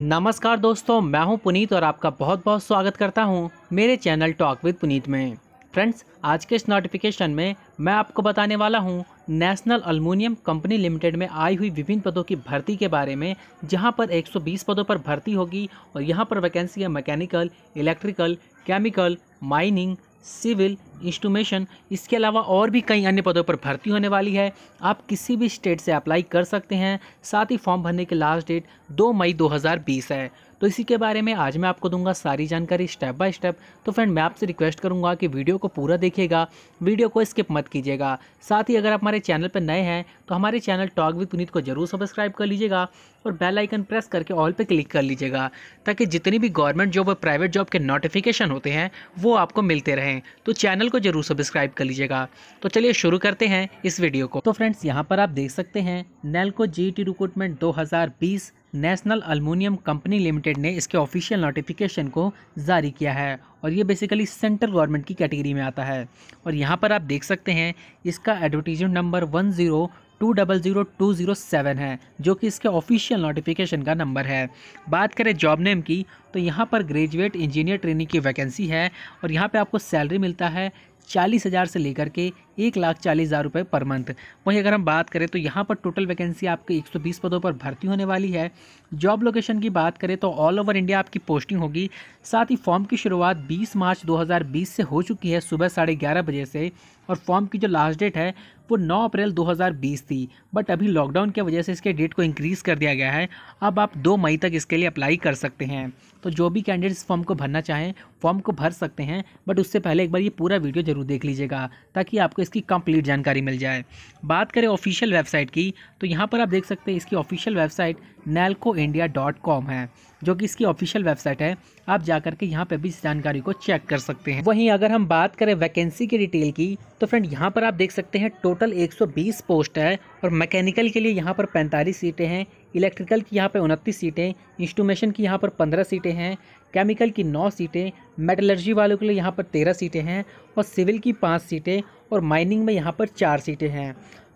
नमस्कार दोस्तों, मैं हूँ पुनीत और आपका बहुत बहुत स्वागत करता हूँ मेरे चैनल टॉक विद पुनीत में। फ्रेंड्स, आज के इस नोटिफिकेशन में मैं आपको बताने वाला हूँ नेशनल अल्मोनियम कंपनी लिमिटेड में आई हुई विभिन्न पदों की भर्ती के बारे में, जहाँ पर 120 पदों पर भर्ती होगी और यहाँ पर वैकेंसी है mechanical electrical chemical mining civil instrumentation इसके अलावा और भी कई अन्य पदों पर भर्ती होने वाली है। आप किसी भी स्टेट से अप्लाई कर सकते हैं, साथ ही फॉर्म भरने की लास्ट डेट 2 मई 2020 है। तो इसी के बारे में आज मैं आपको दूँगा सारी जानकारी स्टेप बाय स्टेप तो फ्रेंड मैं आपसे रिक्वेस्ट करूँगा कि वीडियो को पूरा देखिएगा वीडियो को स्किप मत कीजिएगा। साथ ही अगर आप हमारे चैनल पर नए हैं तो हमारे चैनल टॉक विद पुनीत को ज़रूर सब्सक्राइब कर लीजिएगा और बेल आइकन प्रेस करके ऑल पे क्लिक कर लीजिएगा, ताकि जितनी भी गवर्नमेंट जॉब और प्राइवेट जॉब के नोटिफिकेशन होते हैं, वो आपको मिलते रहें। तो चैनल को ज़रूर सब्सक्राइब कर लीजिएगा। तो चलिए शुरू करते हैं इस वीडियो को। तो फ्रेंड्स, यहाँ पर आप देख सकते हैं नेल्को जी टी रिक्रूटमेंट दो हज़ार बीस नेशनल अल्मोनियम कंपनी लिमिटेड ने इसके ऑफिशियल नोटिफिकेशन को जारी किया है और ये बेसिकली सेंट्रल गवर्नमेंट की कैटेगरी में आता है। और यहाँ पर आप देख सकते हैं, इसका advertisement number one zero two double zero two zero seven है, जो कि इसके ऑफिशियल नोटिफिकेशन का नंबर है। बात करें जॉब नेम की तो यहाँ पर ग्रेजुएट इंजीनियर ट्रेनिंग की वैकेंसी है और यहाँ पे आपको सैलरी मिलता है चालीस हज़ार से लेकर के एक लाख चालीस हज़ार रुपये पर मंथ। वहीं अगर हम बात करें तो यहाँ पर टोटल वैकेंसी आपके 120 पदों पर भर्ती होने वाली है। जॉब लोकेशन की बात करें तो ऑल ओवर इंडिया आपकी पोस्टिंग होगी। साथ ही फॉर्म की शुरुआत 20 मार्च 2020 से हो चुकी है, सुबह साढ़े ग्यारह बजे से। और फॉर्म की जो लास्ट डेट है, वो 9 अप्रैल 2020 थी। बट अभी लॉकडाउन की वजह से इसके डेट को इंक्रीज़ कर दिया गया है। अब आप 2 मई तक इसके लिए अप्लाई कर सकते हैं। तो जो भी कैंडिडेट इस फॉर्म को भरना चाहें फॉर्म को भर सकते हैं। बट उससे पहले एक बार ये पूरा वीडियो ज़रूर देख लीजिएगा, ताकि आपको इसकी कंप्लीट जानकारी मिल जाए। बात करें ऑफिशियल वेबसाइट की तो यहाँ पर आप देख सकते हैं इसकी official website NALCO India dot com है, जो कि इसकी ऑफिशियल वेबसाइट है। आप जा करके यहाँ पे भी इस जानकारी को चेक कर सकते हैं। वहीं अगर हम बात करें वैकेंसी की डिटेल की तो फ्रेंड यहाँ पर आप देख सकते हैं टोटल 120 पोस्ट है और मैकेनिकल के लिए यहाँ पर 45 सीटें हैं इलेक्ट्रिकल की यहाँ पर उनतीस सीटें इंस्ट्रूमेशन की यहाँ पर 15 सीटें हैं केमिकल की नौ सीटें मेटलर्जी वालों के लिए यहाँ पर 13 सीटें हैं और सिविल की पाँच सीटें और माइनिंग में यहाँ पर चार सीटें हैं।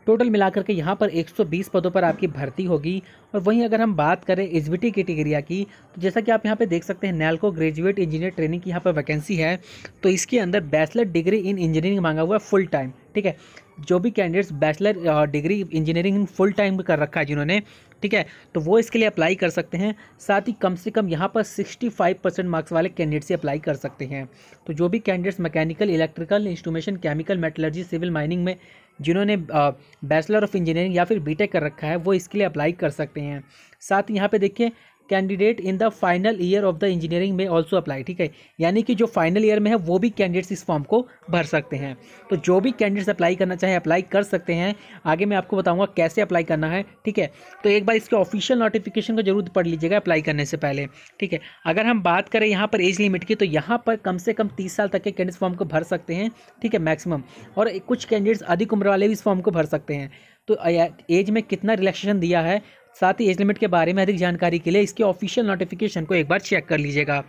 टोटल मिलाकर के यहाँ पर 120 पदों पर आपकी भर्ती होगी। और वहीं अगर हम बात करें एच कैटेगरिया की तो जैसा कि आप यहाँ पे देख सकते हैं, नैलको ग्रेजुएट इंजीनियर ट्रेनिंग की यहाँ पर वैकेंसी है। तो इसके अंदर बैचलर डिग्री इन इंजीनियरिंग मांगा हुआ है फुल टाइम, ठीक है? जो भी candidates bachelor degree engineering full time कर रखा है जिन्होंने, ठीक है? तो वो इसके लिए अप्लाई कर सकते हैं। साथ ही कम से कम यहाँ पर 65 परसेंट मार्क्स वाले कैंडिडेट्स से अप्लाई कर सकते हैं। तो जो भी candidates mechanical, electrical instrumentation chemical, metallurgy, civil mining में जिन्होंने बैचलर ऑफ़ इंजीनियरिंग या फिर बीटेक कर रखा है, वो इसके लिए अप्लाई कर सकते हैं। साथ ही यहाँ पे देखिए candidate in the final year of the engineering में ऑल्सो अप्लाई ठीक है? यानी कि जो फाइनल ईयर में है, वो भी कैंडिडेट्स इस फॉर्म को भर सकते हैं। तो जो भी कैंडिडेट्स अप्लाई करना चाहे अप्लाई कर सकते हैं। आगे मैं आपको बताऊँगा कैसे अप्लाई करना है, ठीक है? तो एक बार इसके ऑफिशियल नोटिफिकेशन को ज़रूर पढ़ लीजिएगा अप्लाई करने से पहले, ठीक है? अगर हम बात करें यहाँ पर एज लिमिट की तो यहाँ पर कम से कम तीस साल तक के कैंडिडेट्स फॉर्म को भर सकते हैं, ठीक है? मैक्सिमम और कुछ कैंडिडेट्स अधिक उम्र वाले भी इस फॉर्म को भर सकते हैं। तो एज में कितना रिलैक्सेशन दिया है साथ ही एज लिमिट के बारे में अधिक जानकारी के लिए इसके ऑफिशियल नोटिफिकेशन को एक बार चेक कर लीजिएगा।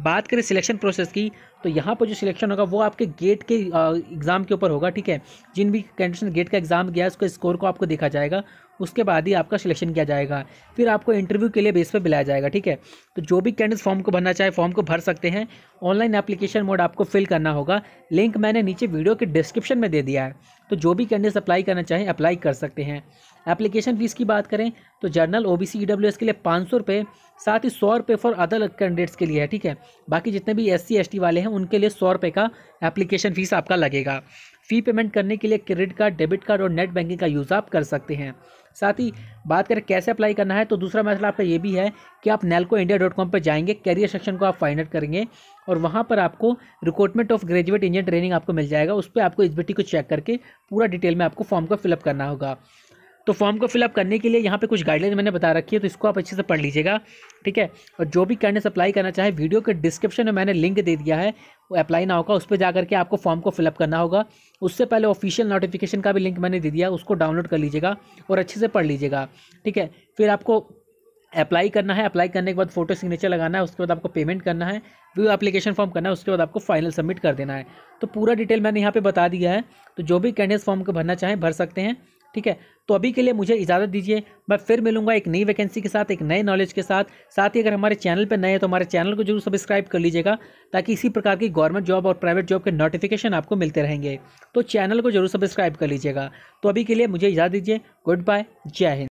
बात करें सिलेक्शन प्रोसेस की तो यहाँ पर जो सिलेक्शन होगा वो आपके गेट के एग्ज़ाम के ऊपर होगा, ठीक है? जिन भी कैंडिडेट ने गेट का एग्ज़ाम गया है, उसके स्कोर को आपको देखा जाएगा। उसके बाद ही आपका सिलेक्शन किया जाएगा। फिर आपको इंटरव्यू के लिए बेस पर बुलाया जाएगा, ठीक है? तो जो भी कैंडिडेट फॉर्म को भरना चाहे फॉर्म को भर सकते हैं। ऑनलाइन एप्लीकेशन मोड आपको फिल करना होगा। लिंक मैंने नीचे वीडियो के डिस्क्रिप्शन में दे दिया है। तो जो भी कैंडिडेट्स अप्लाई करना चाहें अप्लाई कर सकते हैं। एप्लीकेशन फ़ीस की बात करें तो जर्नल ओ बी सी के लिए पाँच सौ रुपये साथ ही सौ रुपये फॉर अदर कैंडिडेट्स के लिए है, ठीक है? बाकी जितने भी एस सी वाले हैं, उनके लिए सौ रुपये का एप्लीकेशन फ़ीस आपका लगेगा। फ़ी पेमेंट करने के लिए क्रेडिट कार्ड, डेबिट कार्ड और नेट बैंकिंग का यूज़ आप कर सकते हैं। साथ ही बात करें कैसे अप्लाई करना है तो दूसरा मसला आपका ये भी है कि आप नेलको इंडिया डॉट कॉम पर जाएँगे कैरियर सेक्शन को आप फाइंड आउट करेंगे और वहाँ पर आपको recruitment of graduate engineer training आपको मिल जाएगा। उस पर आपको इस को चेक करके पूरा डिटेल में आपको फॉर्म को फिलअप करना होगा। तो फॉर्म को फिलअप करने के लिए यहाँ पे कुछ गाइडलाइन मैंने बता रखी है तो इसको आप अच्छे से पढ़ लीजिएगा, ठीक है? और जो भी कैंडिडेट अप्लाई करना चाहे वीडियो के डिस्क्रिप्शन में मैंने लिंक दे दिया है, वो अप्लाई ना होगा, उस पर जा करके आपको फॉर्म को फिलअप करना होगा। उससे पहले ऑफिशियल नोटिफिकेशन का भी लिंक मैंने दे दिया, उसको डाउनलोड कर लीजिएगा और अच्छे से पढ़ लीजिएगा, ठीक है? फिर आपको अप्लाई करना है अप्लाई करने के बाद फ़ोटो सिग्नेचर लगाना है, उसके बाद आपको पेमेंट करना है व्यू एप्लीकेशन फॉर्म करना है, उसके बाद आपको फाइनल सबमिट कर देना है। तो पूरा डिटेल मैंने यहाँ पे बता दिया है। तो जो भी कैंडिडेट फॉर्म को भरना चाहें, भर सकते हैं। ठीक है? तो अभी के लिए मुझे इजाज़त दीजिए। मैं फिर मिलूँगा एक नई वैकेंसी के साथ, एक नए नॉलेज के साथ। साथ ही अगर हमारे चैनल पर नए हैं तो हमारे चैनल को ज़रूर सब्सक्राइब कर लीजिएगा, ताकि इसी प्रकार की गवर्नमेंट जॉब और प्राइवेट जॉब के नोटिफिकेशन आपको मिलते रहेंगे। तो चैनल को ज़रूर सब्सक्राइब कर लीजिएगा। तो अभी के लिए मुझे इजाज़त दीजिए। गुड बाय जय हिंद।